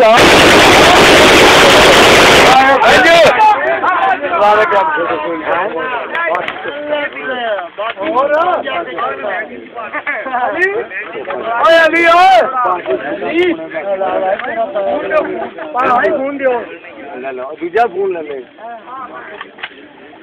যাও দূজা ফোন লে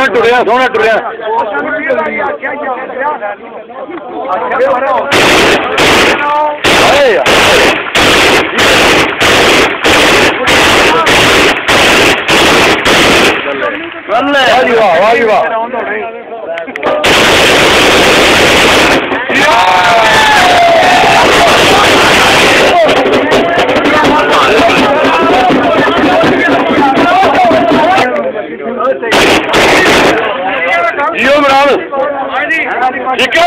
ਸੋਹਣਾ ਟੁਰਿਆ ਸੋਹਣਾ ਟੁਰਿਆ ਹਾਏ ਗੱਲੇ ਵਾਹ ਜੀ ਵਾਹ ਵਾਹ ਜੀ ਵਾਹ Thank you. Şükrü!